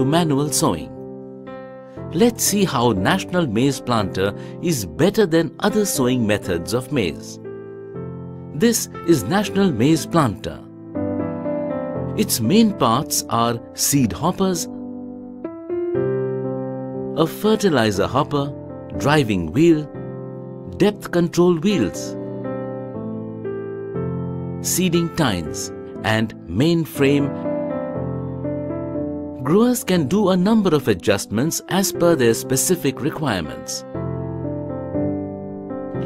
to manual sowing. Let's see how National Maize Planter is better than other sowing methods of maize. This is National Maize Planter. Its main parts are seed hoppers, a fertilizer hopper, driving wheel, depth control wheels, seeding tines and main frame. Growers can do a number of adjustments as per their specific requirements.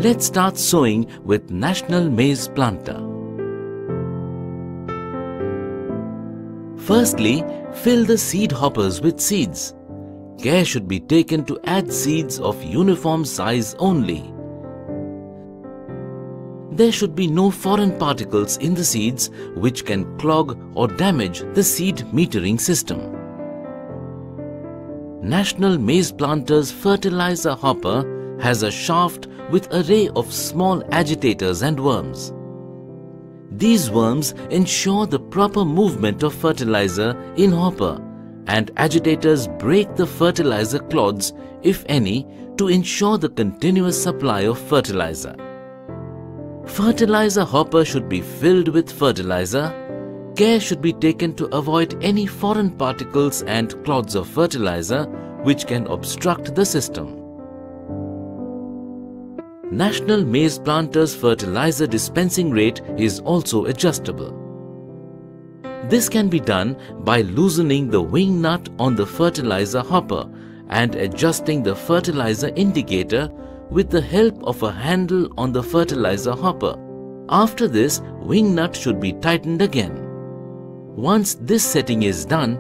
Let's start sowing with National Maize Planter. Firstly, fill the seed hoppers with seeds. Care should be taken to add seeds of uniform size only. There should be no foreign particles in the seeds which can clog or damage the seed metering system. National Maize Planter's fertilizer hopper has a shaft with array of small agitators and worms. These worms ensure the proper movement of fertilizer in hopper and agitators break the fertilizer clods, if any, to ensure the continuous supply of fertilizer. Fertilizer hopper should be filled with fertilizer. Care should be taken to avoid any foreign particles and clods of fertilizer which can obstruct the system. National Maize Planter's fertilizer dispensing rate is also adjustable. This can be done by loosening the wing nut on the fertilizer hopper and adjusting the fertilizer indicator with the help of a handle on the fertilizer hopper. After this, wing nut should be tightened again. Once this setting is done,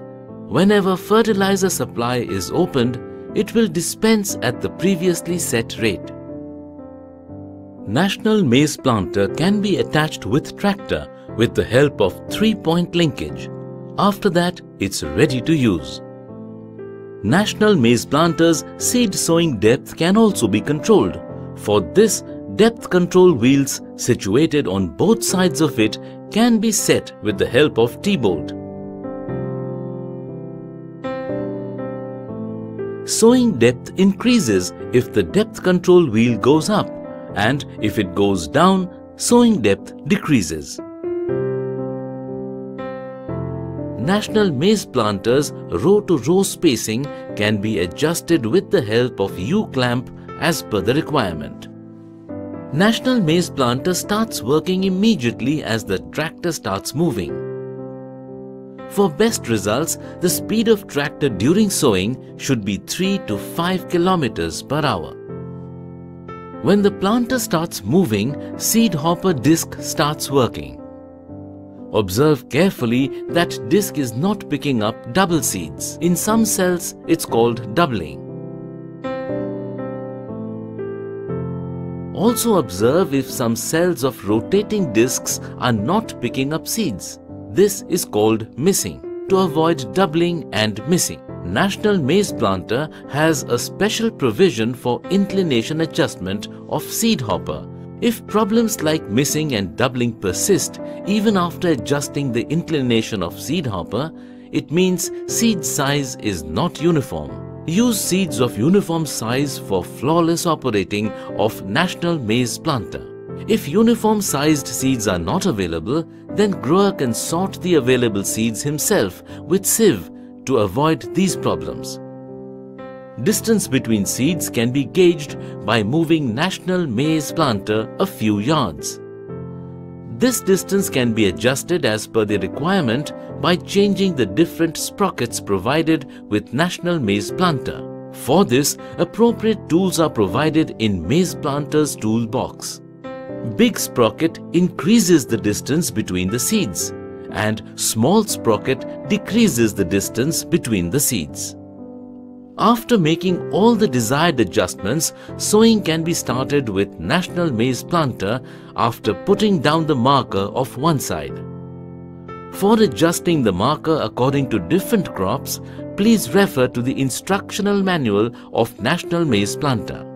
whenever fertilizer supply is opened, it will dispense at the previously set rate. National Maize Planter can be attached with tractor with the help of three-point linkage. After that, it's ready to use. National Maize Planter's seed sowing depth can also be controlled. For this, depth control wheels situated on both sides of it can be set with the help of T-bolt. Sowing depth increases if the depth control wheel goes up and if it goes down, sowing depth decreases. National Maize Planter's row-to-row spacing can be adjusted with the help of U-clamp as per the requirement. National Maize Planter starts working immediately as the tractor starts moving. For best results, the speed of tractor during sowing should be 3 to 5 kilometers per hour. When the planter starts moving, seed hopper disc starts working. Observe carefully that disc is not picking up double seeds. In some cells, it's called doubling. Also observe if some cells of rotating discs are not picking up seeds. This is called missing. To avoid doubling and missing, National Maize Planter has a special provision for inclination adjustment of seed hopper if problems like missing and doubling persist even after adjusting the inclination of seed hopper, it means seed size is not uniform. Use seeds of uniform size for flawless operating of National Maize Planter. If uniform sized seeds are not available, then grower can sort the available seeds himself with sieve to avoid these problems. Distance between seeds can be gauged by moving National Maize Planter a few yards. This distance can be adjusted as per the requirement by changing the different sprockets provided with National Maize Planter. For this, appropriate tools are provided in Maize Planter's toolbox. Big sprocket increases the distance between the seeds and small sprocket decreases the distance between the seeds. After making all the desired adjustments, sowing can be started with National Maize Planter after putting down the marker of one side. For adjusting the marker according to different crops, please refer to the instructional manual of National Maize Planter.